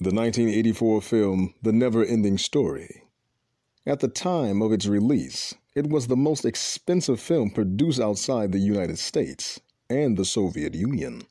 the 1984 film The Never Ending Story. At the time of its release, it was the most expensive film produced outside the United States and the Soviet Union.